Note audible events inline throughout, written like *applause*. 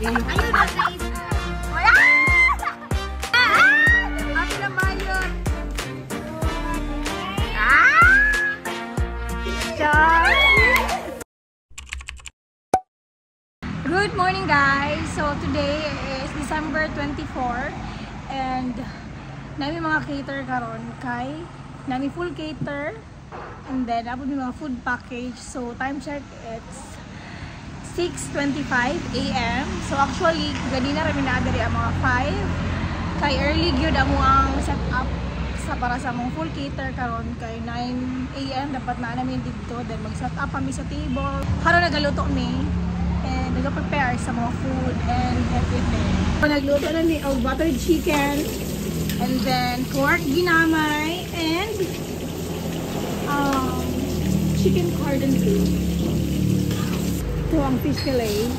Ayun na guys. Wala! Kami na bayon. Ah! Char! Good morning guys! So today is December 24 and nami mga cater karon kay nami full cater and then ako may mga food package so time check it's 6.25 a.m. So actually, ganina rin minadari ang mga 5. Kay early gyud amo ang set up sa para sa mong full cater karon kay 9 a.m. dapat na namin dito then mag set up kami sa table. Karon nagaluto mi and nag-prepare sa mga food and everything. So, nagluto na ni og buttered chicken and then pork ginamay and um, chicken cordon bleu from fish fillet.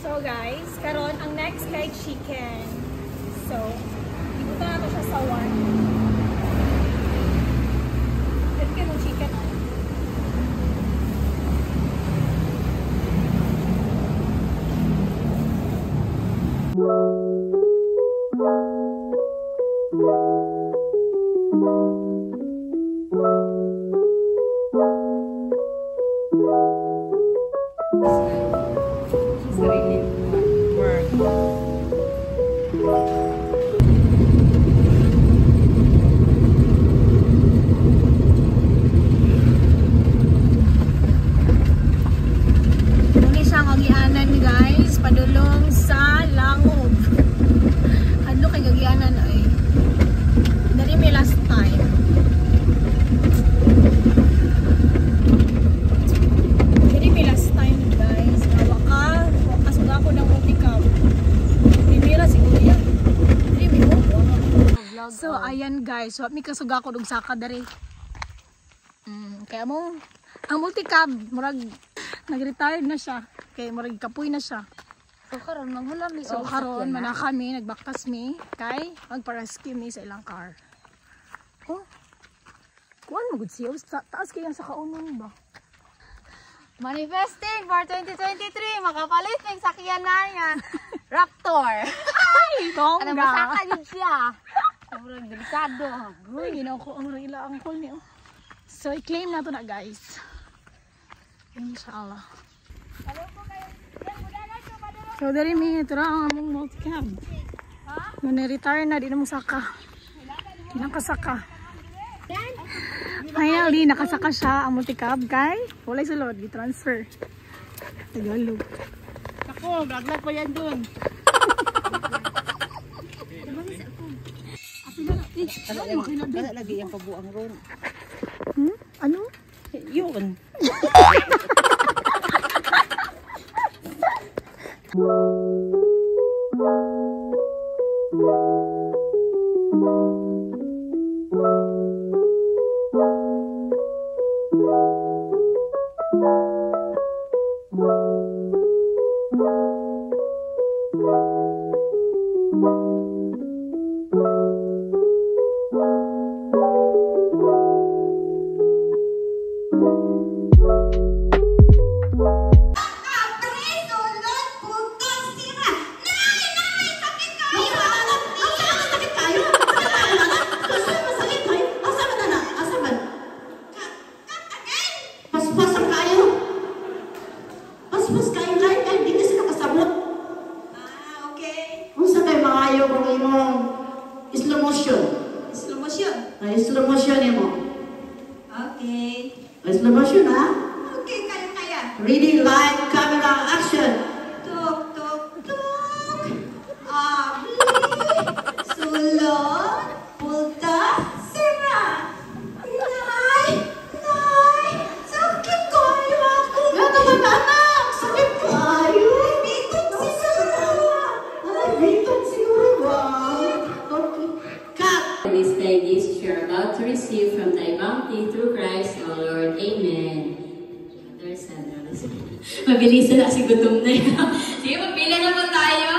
So guys, karon ang next kay chicken. So, ibuta na siya sa 1. So ayan guys, wa mi kasog ako dug saka dari. Mm, kaya mo ang multicab murag nag-retired na siya. Kay murag kapoy na siya. So karon manghula mi So og karon mana kami nagbaktas mi kay magpa-rescue mi sa ilang car. Oh. Kuan mo gud siya Ta- taas kay sa kaunon ba? Manifesting for 2023 makapalit ng sakyanan nga *laughs* Raptor. Ay, Ano masaka yun siya. *laughs* Sobrang delikado. Uy, ginaw ko ang ila ang call niyo. So i-claim na to na guys. Inshallah. So dari mi ito ra ang among multi-cab. Muna retire na di na mo saka. Ilang kasaka. Finally, nakasaka siya ang multi-cab kay walay sulod, gi-transfer. Tagalog. Ako, vlog pa yan dun. Wala lagi yung pabuang ron. Hmm? Ano? Yun. Paspasan *laughs* Kayo lahat kahit di kasi nakasabot. Ah, okay. Kung sa kayo maayo kung imong slow motion. Slow motion. Ay, slow motion mo. Okay. Ay, slow motion ha. Okay, kaya-kaya. Ready, Sige, magpila na po tayo.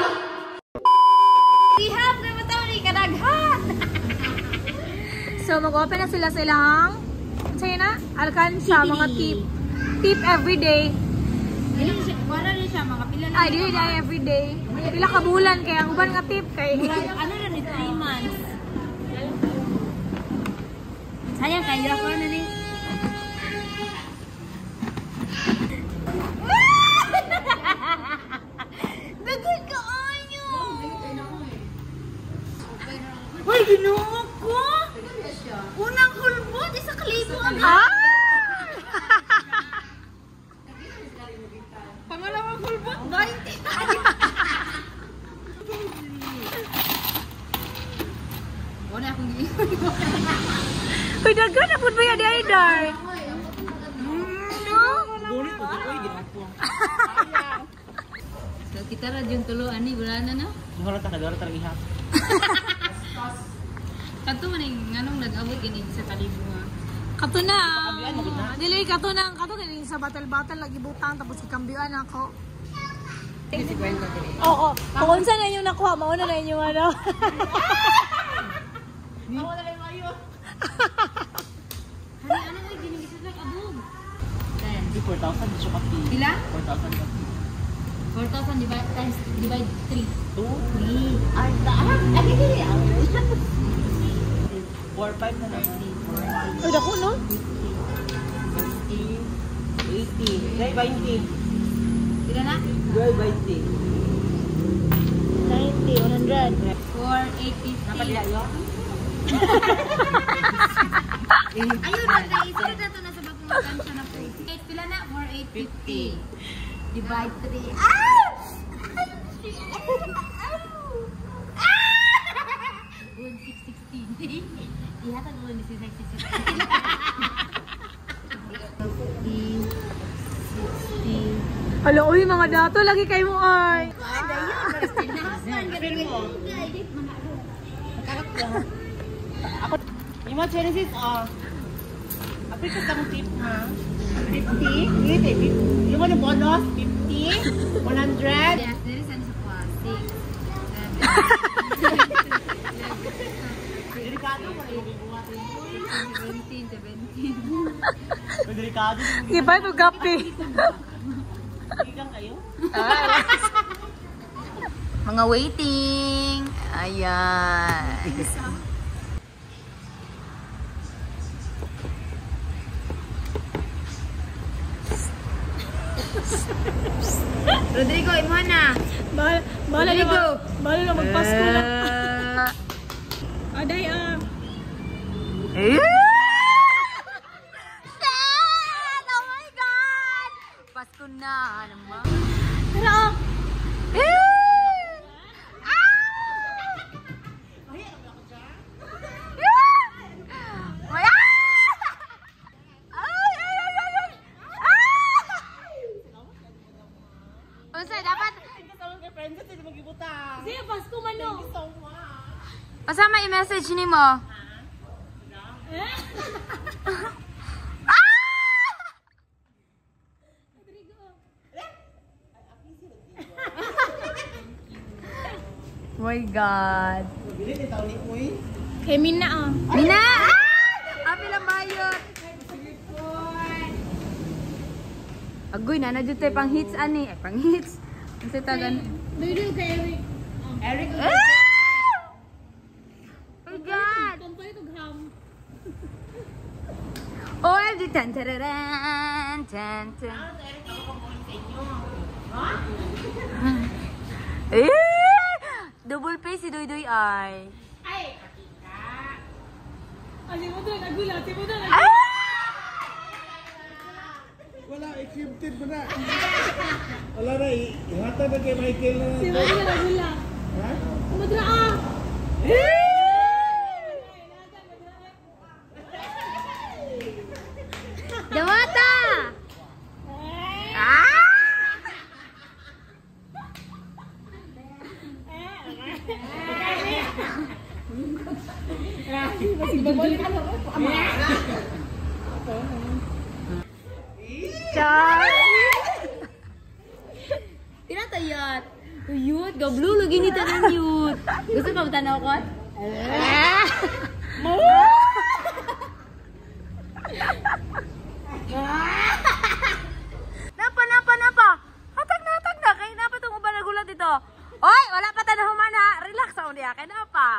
Ihap na mo ni kadaghan. so mag-open na sila sa ilang sa'yo na? Alkansya, mga tip. Tip everyday. Siya, wala rin siya, mga pila na. Ay, dili na everyday. Pila ka bulan, kaya ang uban nga tip kay... Ano na ni 3 months? Sayang kayo ako na ni. Uy, dagan na po ba yan, Aydar? So, kita ra dyan tulo, ani, wala na na. Mahulot ka, dora talaga ihap. Kato man yung nganong nag-away gini sa kalibo nga. Kato na. Dili, kato na. Kato na sa battle-battle, lagi butang, tapos ikambiyuan ako. Oo, kung unsa na inyong nakuha, mauna na inyong ano. Hani, ano ay ginigisod lang abog. Di 4,000, di siya kapi. Pila? 4,000 kapi. 4,000 divide times divide 3. 2, 3. ay, daan. Ay, hindi. 4,500 na 90. Uy, dako, no? 50, 80. Gay, 20. Pila na? Gay, 20. 90, 100. 4,850. Napalila yun? Ayun na, naisunod na to na sa bagong kansya na po. Eight, pila na? 4,850. Divide 3. Ah! One, six, sixteen. Ihatag mo ni si Sexy Sixteen. Fifty, sixty. Hala, uy, mga dato, lagi kayo mo ay. Yung mga Genesis, ah. Apit ka kang tip, ha? 50? Wait, eh. 50. Yung ano bonus? 50? 100? Yes, there is ano sa kuha. Six, Delikado mo rin. seven, seventeen, seventeen. Delikado. Iba ito, gapi. Ikan kayo? Mga waiting. Ayan. Rodrigo, imo na. Bahal, bahala na, Rodrigo. mag, bahala na magpasko na. Uh, Aday, ah. Sad! Mag-ibutang. Sige, pasko man, no. So much. Pasama i-message nimo. my God. Bilit, itaw ni Uy. Kay Mina, ah. Mina! Ah! Api lang bayot. Agoy, na na tayo pang hits ani. Eh, pang hits. Ang sitagan. Doy-doy kay Eric. Eric, Ah! Oh God! Kampay ito, ham. OMG! Tan tararan! Tan tan. *laughs* Eh! Double face si Doy Doy ay. Ay, si mo doon, nagula. Si mo doon, Ah! Wala, i-crypted mo na. Wala na, i- ihatag na kay Michael na. Si mo doon, nagula. Ha? Kumadra, ah. Damata! Ah! Char! Tinatayat. Tuyot, gablo lagi ni tanang yut. Ba ko? *laughs* Napa, napa, napa. Hatag na, hatag na. Kaya napa itong uban nagulat dito. Oy, wala pa tayo humana. Relax ako niya. Kaya napa.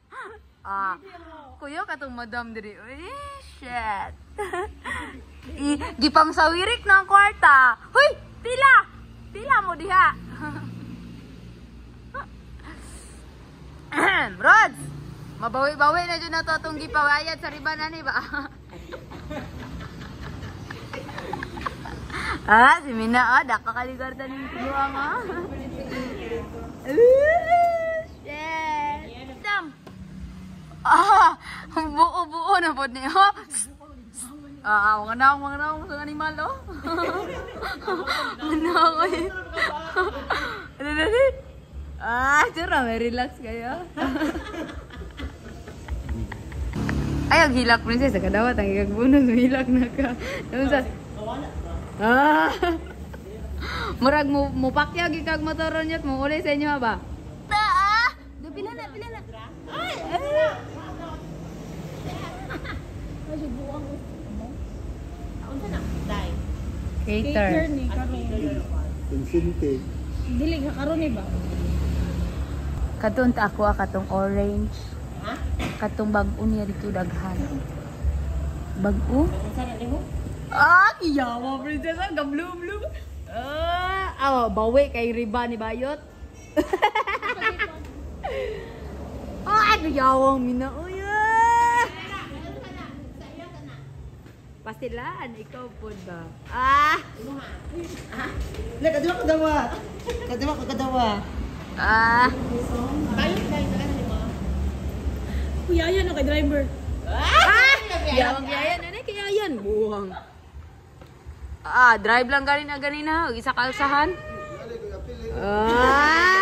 *laughs* ah, kuyo ka itong madam diri. Uy, shit. *laughs* I, di pang sawirik ang kwarta. Huy, pila. Pila mo diha. Rods, mabawi-bawi na dyan na to itong gipawayad sa ribanan ni ba? *laughs* Ah, si Mina, ah, nakakaligartan ng tuwang, ah. Uh, *laughs* Shit. Dam. Ah, buo-buo na po niyo. Ah, mga na, mga na, mga animal, oh. Mga ako eh. Ano na rin? Ah, tsura, may relax kayo. Ay, ang hilak, princess. Kadawat, ang ikagbunog, hilak na ka. Ano sa... Ah. Murag mo mupakyag ikag motoron yat mo uli sa inyo ba? Ta ah. Do pila na pila na. Ay. ay. Cater ni karon. Infinity. Dili ka karon ni ba? Katong ta ako ah, katong orange. Katong bag-o niya dito daghan. Bag-o? Ah, kiyawa princess ang gablum-blum. Ah, awa bawi kay riba ni Bayot. *laughs* ah, kiyawang mina. Uy. ah. Pastilan, ikaw po ba? Ah! Le, kadawa, kadawa. Kadawa, kadawa. Ah! Kuya yan kay driver. Ah! Yawang kaya yan. Ano kaya yan? Buwang. Ah, drive lang ganin na ganina. Isa kalsahan. Ah!